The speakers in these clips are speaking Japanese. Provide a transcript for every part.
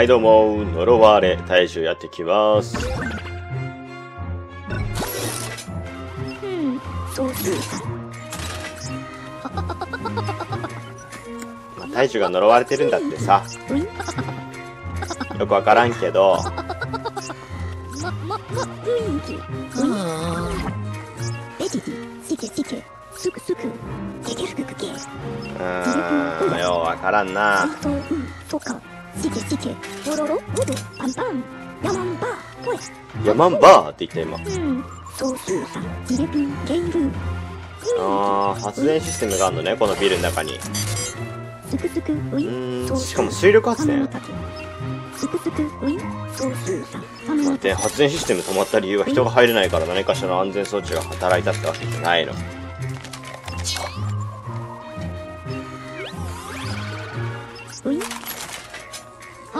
はいどうも、呪われ大衆やってきます。うん、そうするさ。まあ、大衆が呪われてるんだってさ。うん、よくわからんけど、ま、ま、ま、雰囲気。うーん、ようわからんな。そうか。シケシケ、ロロロ、ロド、パンパン、ヤマンバー、ほれ。ヤマンバーって言った今。うん、そうするさ。ジレブン、ゲイル。あー、発電システムがあるのね、このビルの中に。スクスク、ウうィン。ーん、しかも水力発電。スクスク、ウィン。そうするさ。サメの待って、発電システム止まった理由は人が入れないから何かしらの安全装置が働いたってわけじゃないの。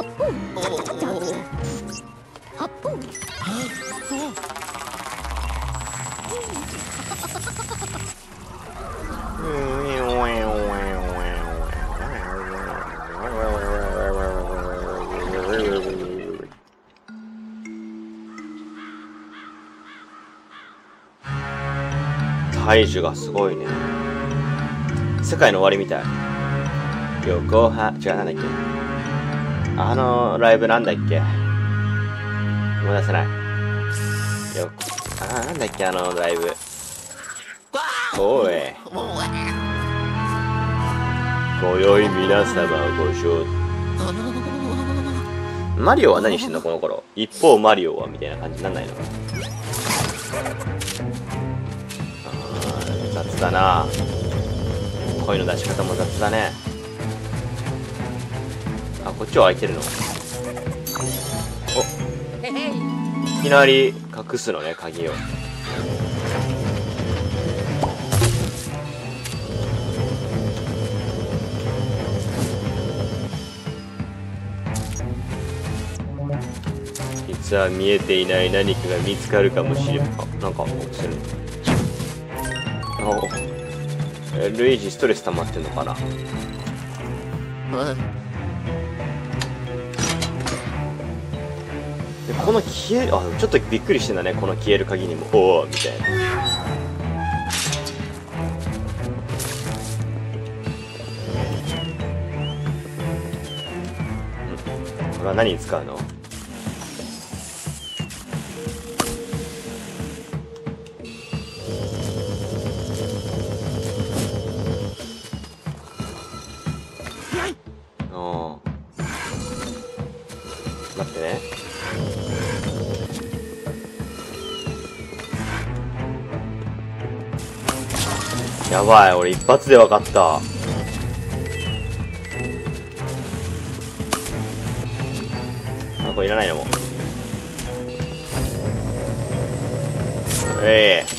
発砲。発砲。大樹がすごいね。世界の終わりみたい。横浜、違う、なんだっけ。あのライブなんだっけ？思い出せない。よ、あ、なんだっけ、あのライブ。おい。今宵皆様ご招マリオは何してんのこの頃？一方マリオはみたいな感じになんないの？あー雑だな声の出し方も雑だねこっちは開いてるの。お。いきなり隠すのね鍵を。実は見えていない何かが見つかるかもしれん。あなんか落ちてる。おえルイージストレス溜まってんのかな。でこの消えるあちょっとびっくりしてんだねこの消える鍵にも。おおみたいな。これは何に使うの？ばい俺一発で分かった。あこれいらないのも。うええ。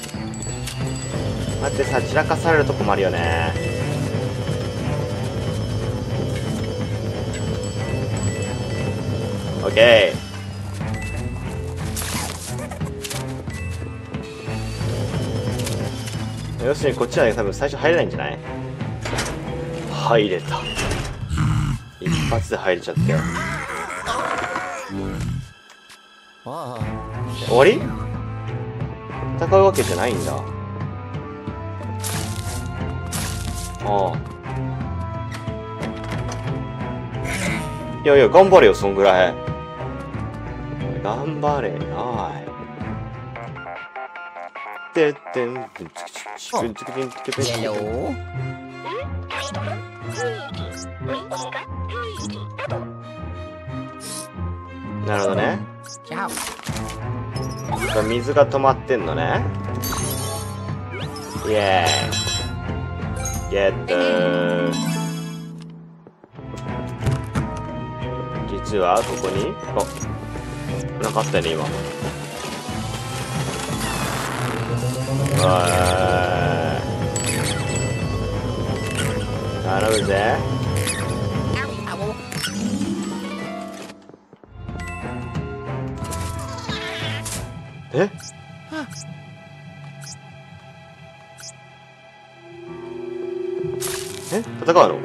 待ってさ散らかされるとこもあるよね。オッケー。要するにこっちはね多分最初入れないんじゃない？入れた。一発で入れちゃったよ。終わり？戦うわけじゃないんだ。ああ。いやいや、頑張れよ、そんぐらい。頑張れ、はい。てってん、つくちくんつくちんつくちん。なるほどね。水が止まってんのね。イエーイ。ゲットー。実はここに？あなんかあったよね今お頼むぜええ戦うの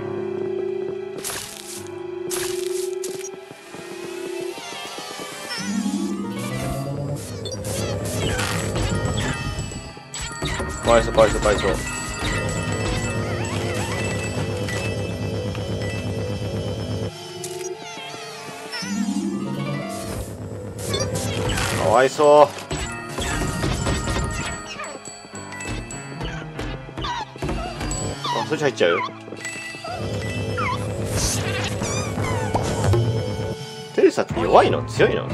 かわいそうかわいそうかわいそうわいそう。あそっち入っちゃう？テレサって弱いの？強いの？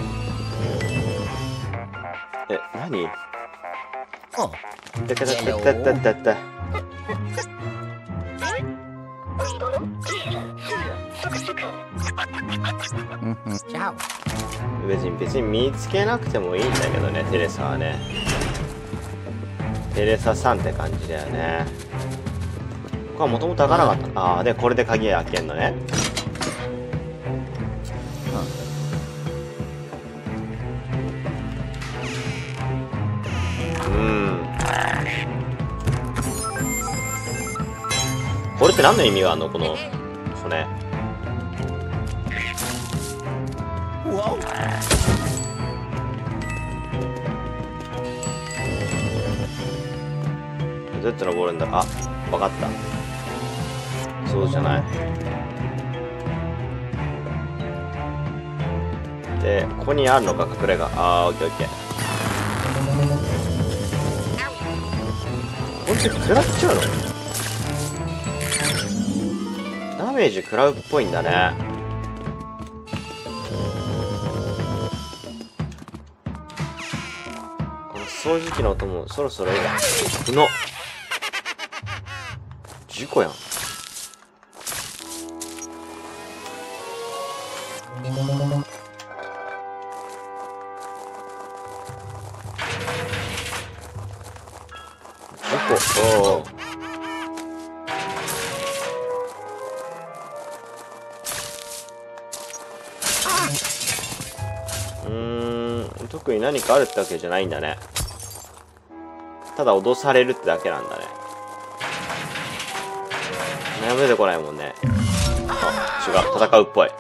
え何？たたたたたたた別に別に見つけなくてもいいんだけどねテレサはね。テレサさんって感じだよね。これはもともと開かなかった。ああでこれで鍵開けんのね。うん。これって何の意味があるの？このどうやって登るんだあわかったそうじゃないでここにあるのか隠れ家あーオッケーオッケーこれって食らっちゃうのダメージ食らうっぽいんだね掃除機の音もそろそろいいな。うの。事故やん。おうん。特に何かあるってわけじゃないんだね。ただ脅されるってだけなんだね。悩めてこないもんね。あ違う。戦うっぽい。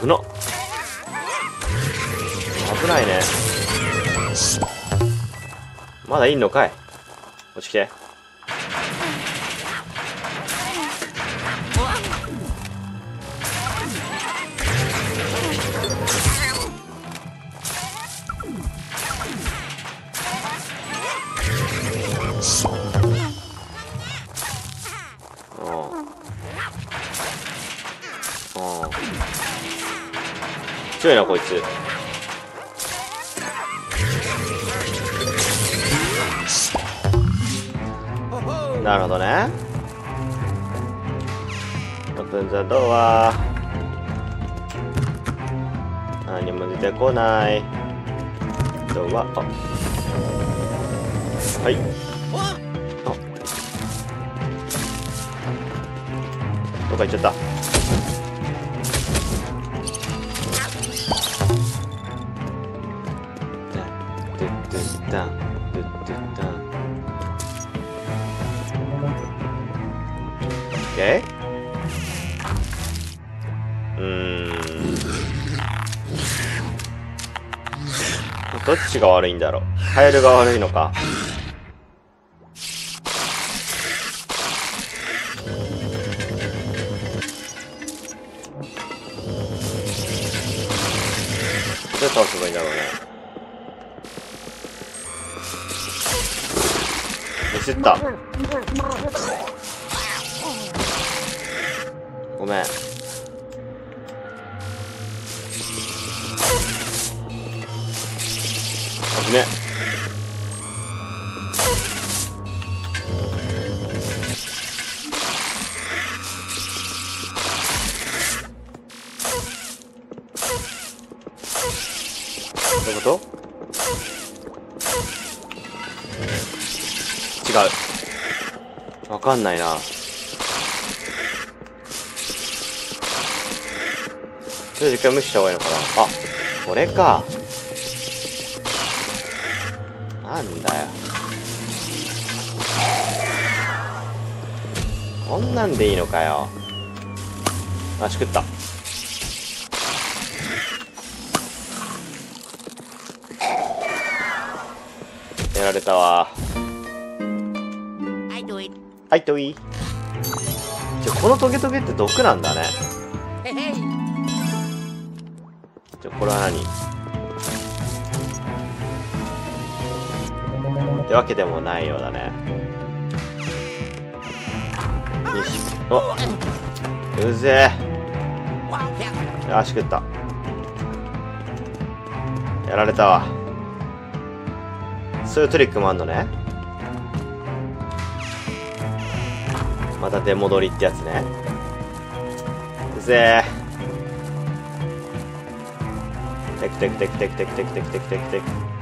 危な危ないね。まだいんのかい。落ちてきて強いなこいつ。なるほどね。オープンザドア何も出てこない。ドア。あはい。あ。どっか行っちゃった。どっちが悪いんだろう？カエルが悪いのか？どう倒せばいいんだろうね？ミスった。ごめん。ね。どういうこと？違う。わかんないな。とりあえず一回無視した方がいいのかな。あこれか。なんだよ。こんなんでいいのかよ。あしくった。やられたわ。はいといはいといじゃこのトゲトゲって毒なんだね。じゃこれは何？ってわけでもないようだね。よし。お。うぜえ。足食った。やられたわ。そういうトリックもあんのね。また出戻りってやつね。うぜえ。テクテクテクテクテクテクテクテクテクテク。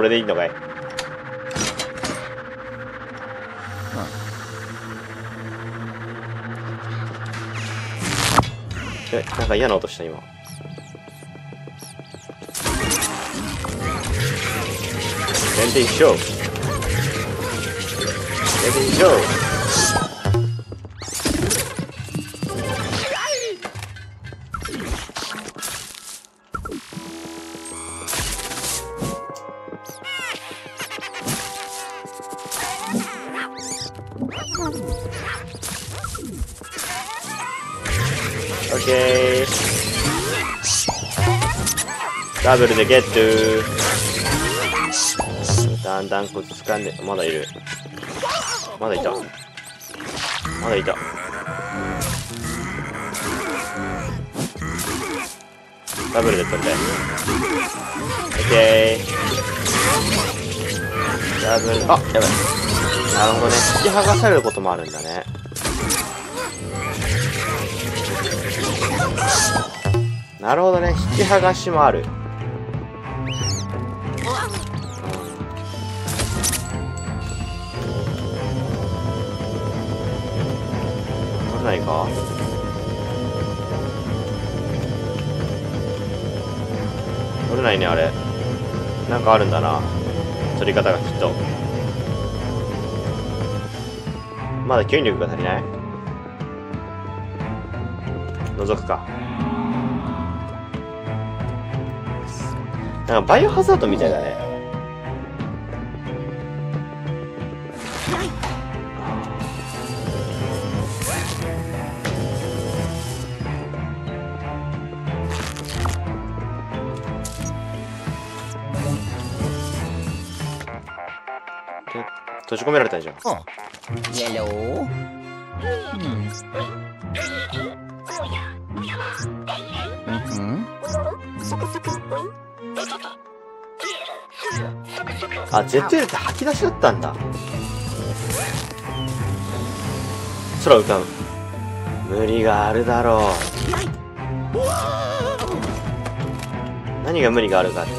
これでいいのかい、うん、えなんか嫌な音した今。全然一緒全然一緒ダブルでゲット。だんだんこっち掴んでまだいる。まだいた。まだいた。ダブルで取りたい。オッケー。ダブル。あやばい。なるほどね。引き剥がされることもあるんだね。なるほどね。引き剥がしもある。取れないか？取れないねあれ。なんかあるんだな。取り方がきっと。まだ吸引力が足りない？覗くか。なんかバイオハザードみたいだね。閉じ込められたじゃん。Oh. Yellow. あ、ZL って吐き出しだったんだ。空浮かぶ。無理があるだろう。何が無理があるかって、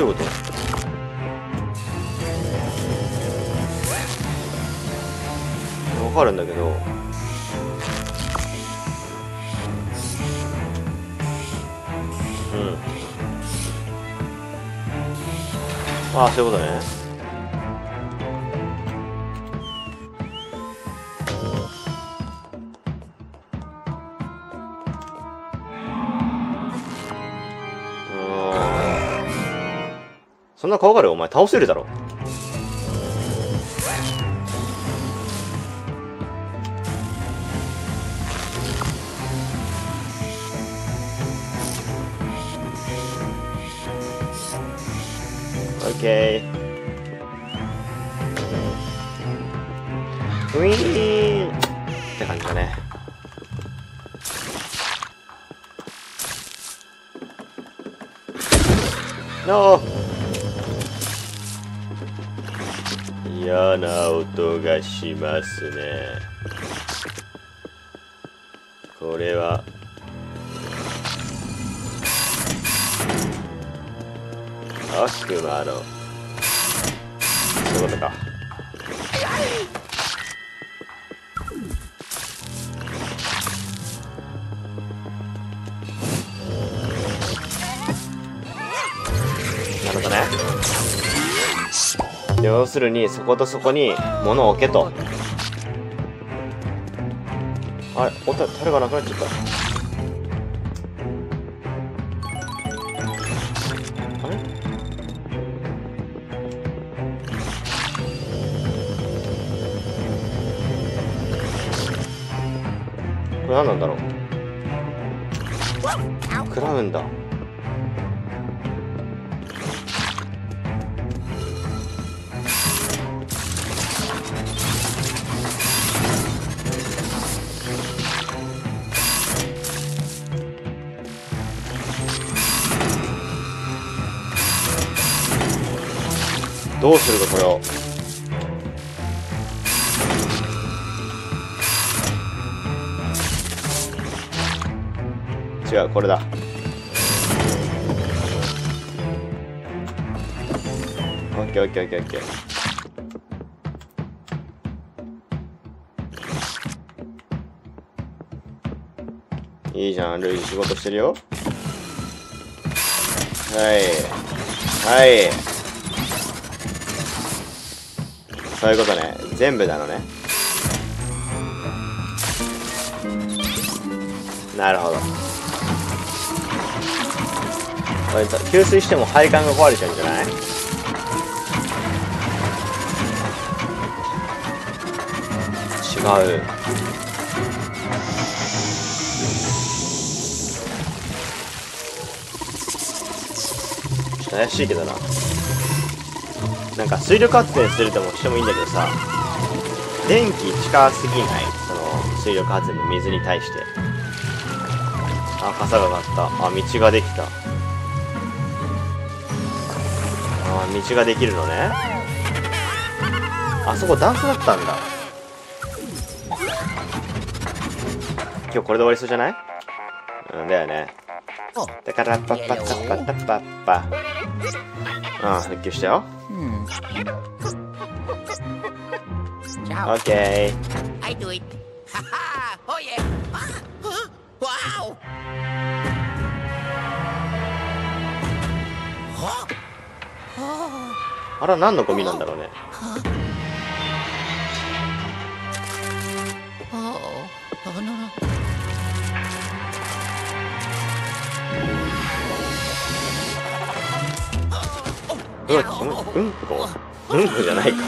どういうこと？わかるんだけど。うん。ああそういうことね。そんな怖がるお前倒せるだろ。オッケー。ウィーンって感じだね。ノー嫌な音がしますね。これは。悪魔の。そういうことか。要するにそことそこに物を置けと。あれおたタレがなくなっちゃった？あれ？これ何なんだろう？食らうんだ。どうするかこれを。違うこれだ。オッケーオッケーオッケーオッケー。いいじゃんルイジ仕事してるよ。はい。はい。そういうことね。全部なのね。なるほど。これ給水しても配管が壊れちゃうんじゃない？違う。ちょっと怪しいけどな。か水力発電するともしてもいいんだけどさ電気近すぎない？その水力発電の水に対して。あ傘が上がった。あ道ができた。あ道ができるのね。あそこ段差だったんだ。今日これで終わりそうじゃない？うんだよね。だからパッパッパッパッパッパ。ッああ復旧したよ。うん。OK ッホイあら何のゴミなんだろうね。ああうわキモいうんこ？うんこじゃないか。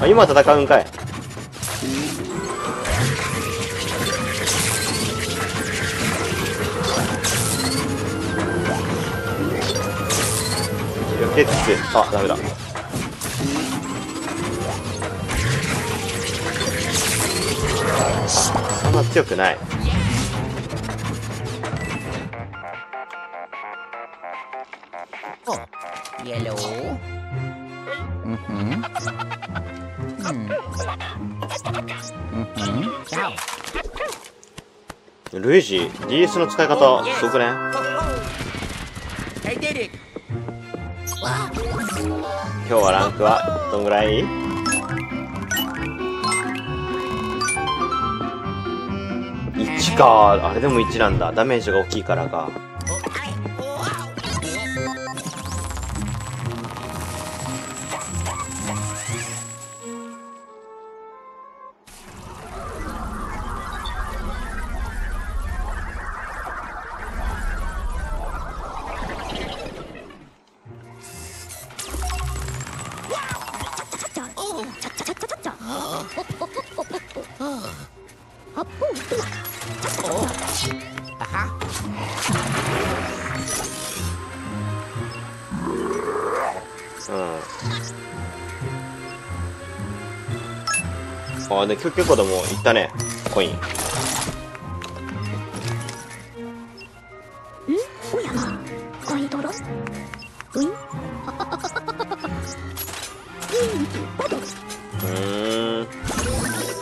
あ今戦うんかい。避けつつあダメだ。そんな強くない。ルイージ DS の使い方すごくね？今日はランクはどんぐらい？1か。あれでも1なんだ。ダメージが大きいからか。あ、で、結構でもいったね、コイン。ん？おや？まアイドルウィンいいボドうーん。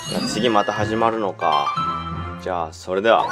じゃあ次また始まるのか。じゃあ、それでは、